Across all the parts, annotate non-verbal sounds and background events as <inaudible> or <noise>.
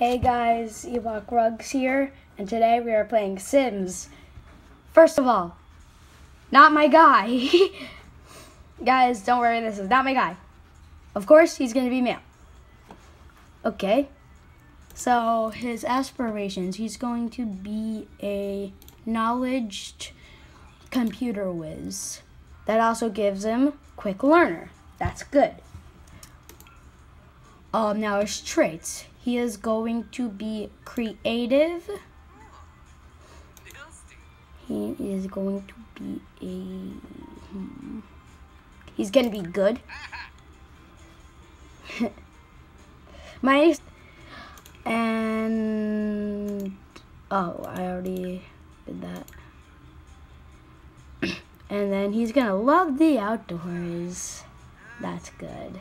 Hey guys, Ewok Rugs here, and today we are playing Sims. First of all, not my guy. <laughs> guys, don't worry, this is not my guy. Of course, he's gonna be male. Okay, so his aspirations, he's going to be a knowledge computer whiz. That also gives him quick learner. That's good. Um, now his traits. He is going to be creative. He is going to be a. Hmm, he's gonna be good. <laughs> My and oh, I already did that. <clears throat> and then he's gonna love the outdoors. That's good.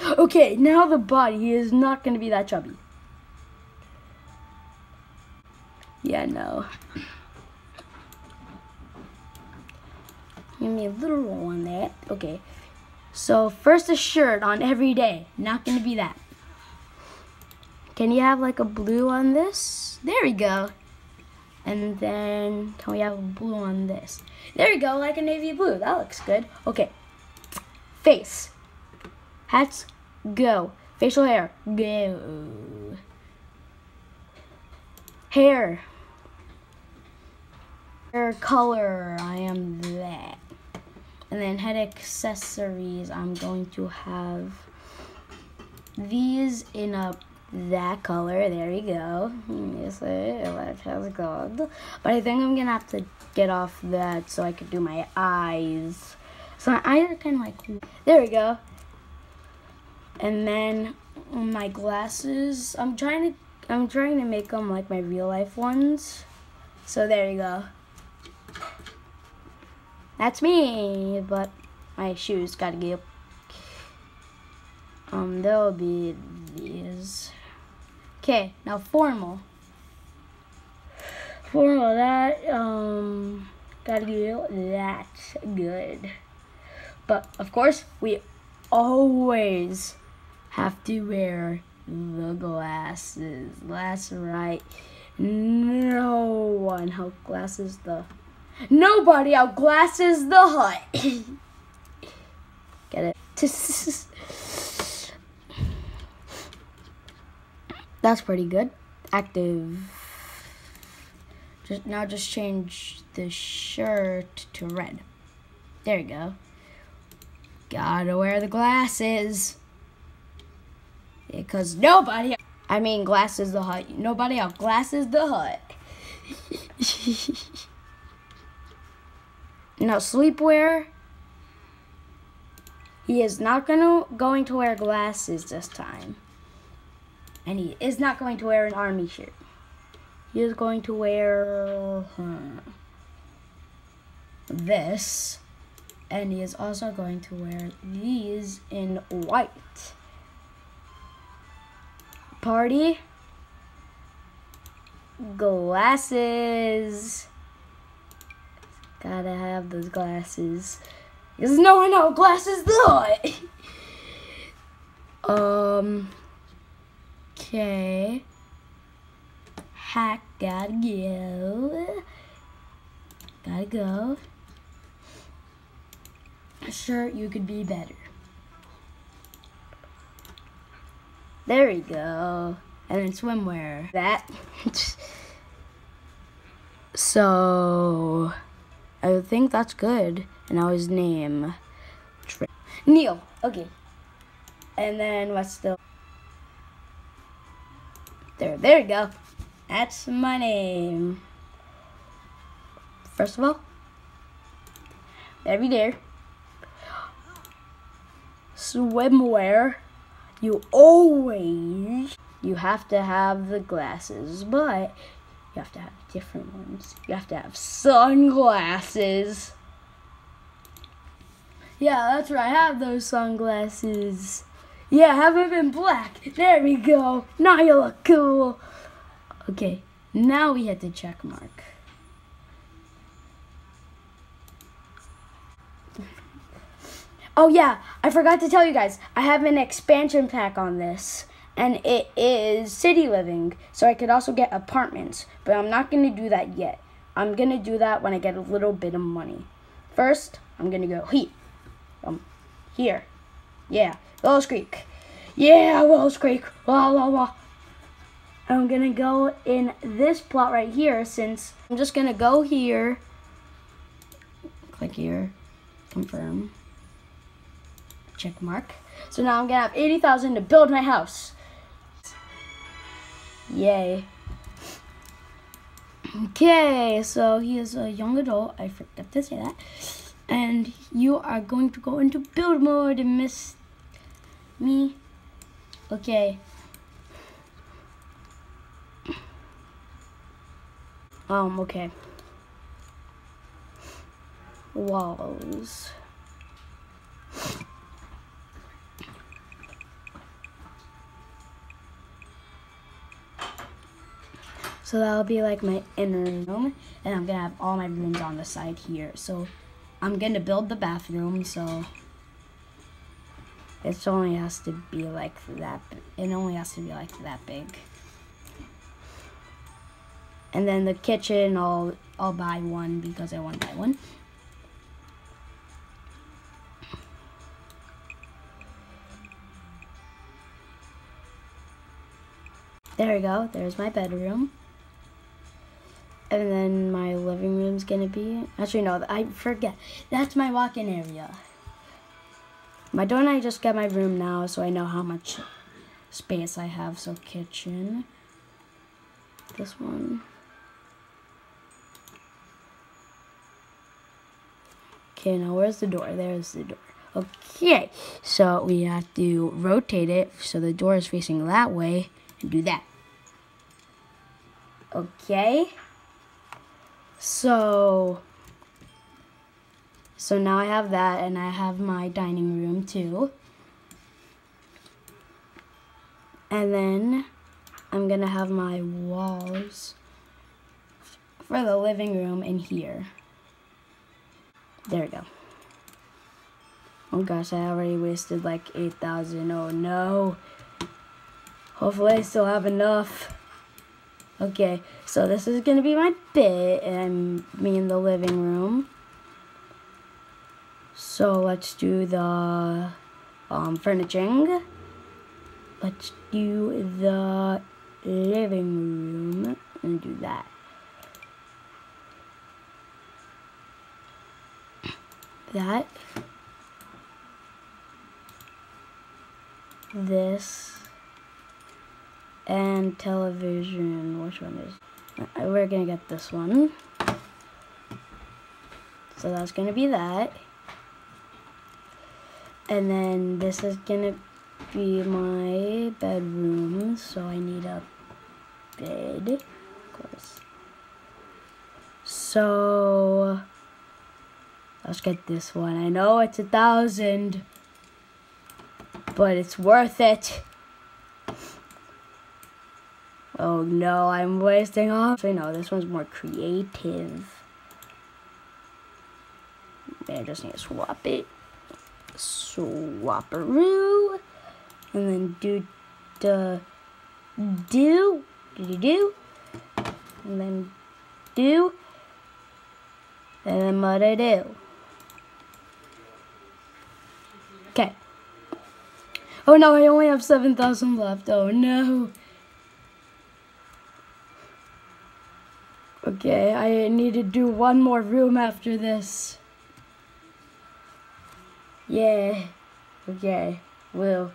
Okay, now the body. Is not going to be that chubby. Yeah, no. Give me a little roll on that. Okay. So, first a shirt on every day. Not going to be that. Can you have like a blue on this? There we go. And then, can we have a blue on this? There we go, like a navy blue. That looks good. Okay. Face. Hats, go. Facial hair, go. Hair. Hair color, I am that. And then head accessories, I'm going to have these in a that color. There we go. Yes, that has gold. But I think I'm gonna have to get off that so I could do my eyes. So my eyes are kind of like, there we go. And then my glasses, I'm trying to I'm trying to make them like my real life ones. So there you go. That's me, but my shoes gotta get um there'll be these. Okay, now formal. Formal that um gotta get that good. But of course we always have to wear the glasses. That's right. No one outglasses the. Nobody outglasses the hut. <coughs> Get it? <coughs> That's pretty good. Active. Just now, just change the shirt to red. There you go. Gotta wear the glasses. Because nobody, I mean, glasses the hut. Nobody else glasses the hut. <laughs> now, sleepwear. He is not gonna going to wear glasses this time. And he is not going to wear an army shirt. He is going to wear this. And he is also going to wear these in white party. Glasses. Gotta have those glasses. Because no one knows glasses <laughs> the um. Okay. Hack gotta go. Gotta go. Sure, you could be better. There we go. And then swimwear. That. <laughs> so, I think that's good. And now his name. Neil. Okay. And then what's the... There, there we go. That's my name. First of all, there we there. Swimwear you always you have to have the glasses, but you have to have different ones. You have to have sunglasses. Yeah, that's right. I have those sunglasses. Yeah, have them in black. There we go. Now you look cool. Okay, now we hit the check mark. Oh yeah, I forgot to tell you guys. I have an expansion pack on this. and it is city living. So I could also get apartments, but I'm not going to do that yet. I'm going to do that when I get a little bit of money. First, I'm going to go here. Um, here. Yeah, Willows Creek. Yeah, Willows Creek. Wah, wah, wah. I'm going to go in this plot right here since I'm just going to go here. Click here. Confirm. Check mark. So now I'm to have 80,000 to build my house. Yay. Okay, so he is a young adult. I forgot to say that. And you are going to go into build mode and miss me. Okay. Um, okay. Walls. So that'll be like my inner room. And I'm gonna have all my rooms on the side here. So I'm gonna build the bathroom, so it only has to be like that. It only has to be like that big. And then the kitchen, I'll I'll buy one because I want to buy one. There we go. There's my bedroom. And then my living room's gonna be, actually no, I forget. That's my walk-in area. My don't I just get my room now so I know how much space I have. So kitchen, this one. Okay, now where's the door? There's the door. Okay, so we have to rotate it so the door is facing that way and do that. Okay. So, so now I have that and I have my dining room too. And then I'm gonna have my walls for the living room in here. There we go. Oh gosh, I already wasted like 8,000. Oh no. Hopefully I still have enough. Okay, so this is gonna be my bed and me in the living room. So let's do the um, furnishing. Let's do the living room and do that. That. This and television. Which one is? We're gonna get this one. So that's gonna be that. And then this is gonna be my bedroom. So I need a bed, of course. So let's get this one. I know it's a thousand, but it's worth it. Oh no, I'm wasting off. I know this one's more creative. I just need to swap it. Swapperoo. And then do the do do do and then do and then what I do. Okay. Oh no, I only have 7,000 left. Oh no. Okay, I need to do one more room after this. Yeah. Okay, will.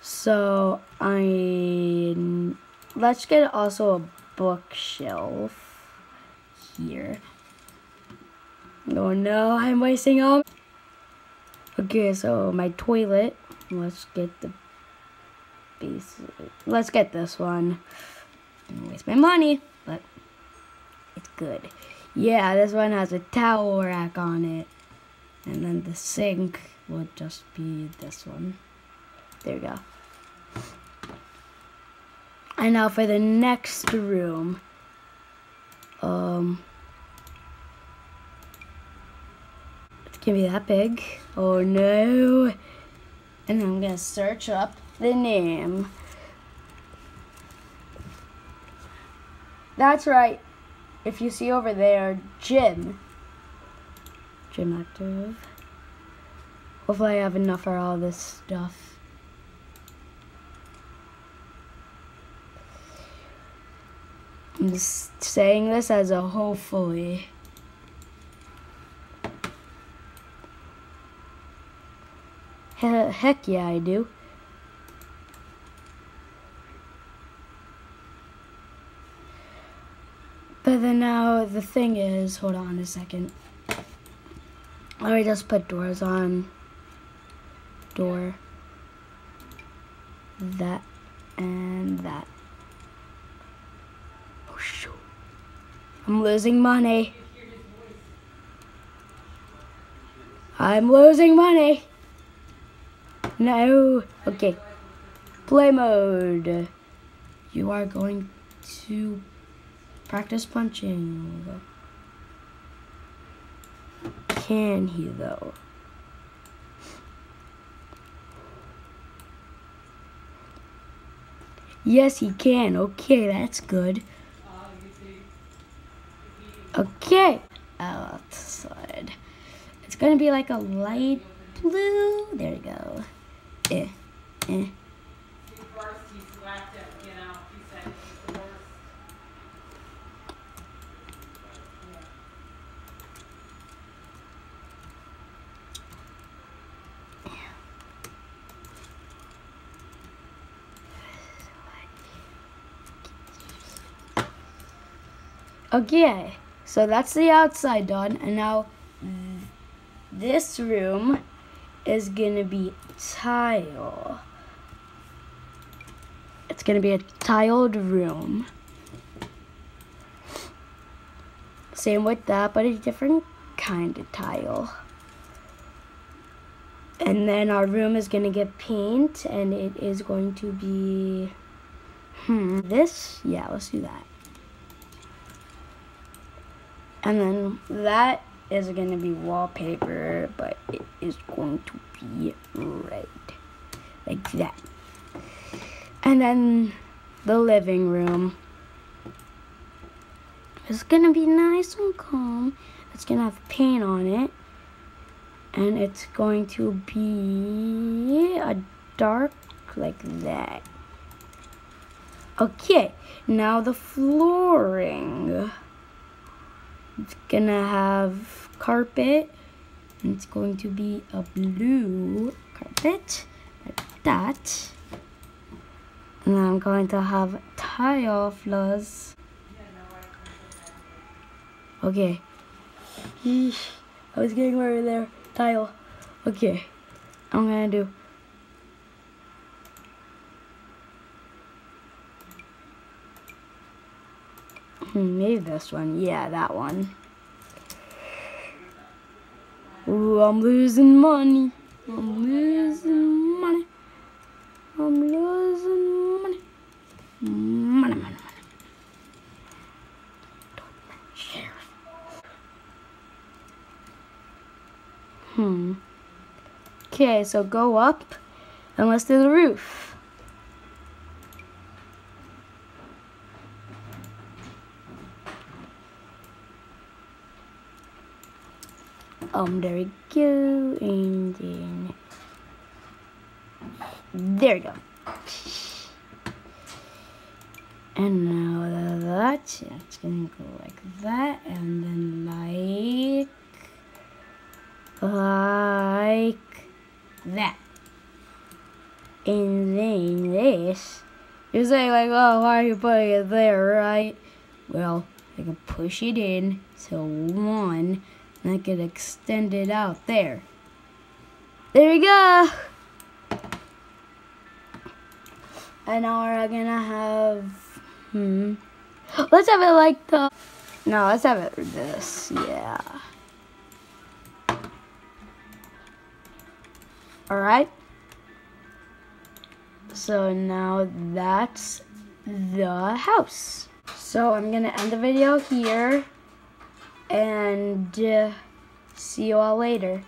So, I... Let's get also a bookshelf here. Oh no, I'm wasting all... Okay, so my toilet. Let's get the base. Let's get this one waste my money, but it's good. Yeah, this one has a towel rack on it. And then the sink would just be this one. There we go. And now for the next room. Um, it's gonna be that big. Oh no. And I'm gonna search up the name. That's right. If you see over there, gym. Gym active. Hopefully I have enough for all this stuff. I'm just saying this as a hopefully. Heck yeah, I do. But then now the thing is, hold on a second. Let me just put doors on. Door. That and that. Oh shoot. I'm losing money. I'm losing money. No. Okay. Play mode. You are going to practice punching. Can he though? Yes, he can. Okay, that's good. Okay. Outside. It's gonna be like a light blue. There we go eh, eh. Okay, so that's the outside done, and now this room is gonna be tile. It's gonna be a tiled room. Same with that, but a different kind of tile. And then our room is gonna get paint and it is going to be, hmm, this? Yeah, let's do that. And then that is going to be wallpaper, but it is going to be red. Like that. And then the living room. It's going to be nice and calm. It's going to have paint on it. And it's going to be a dark like that. Okay, now the flooring. Gonna have carpet. And it's going to be a blue carpet, like that. And I'm going to have tile floors. Okay. I was getting worried there. Tile. Okay. I'm gonna do Hmm, maybe this one. Yeah, that one. Ooh, I'm losing money. I'm losing money. I'm losing money. Money, money, money. Hmm. Okay, so go up and let's do the roof. Um, there we go, and then there we go. And now that, it's gonna go like that, and then like, like that. And then this, you're saying like, oh, why are you putting it there, right? Well, I can push it in, so one, and I could extend it out there. There we go. And now we're gonna have, hmm. Let's have it like the, no, let's have it this, yeah. Alright. So now that's the house. So I'm gonna end the video here and uh, see you all later.